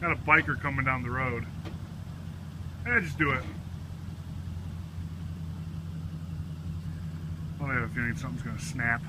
Got a biker coming down the road. Yeah, just do it. Well, I have a feeling something's gonna snap.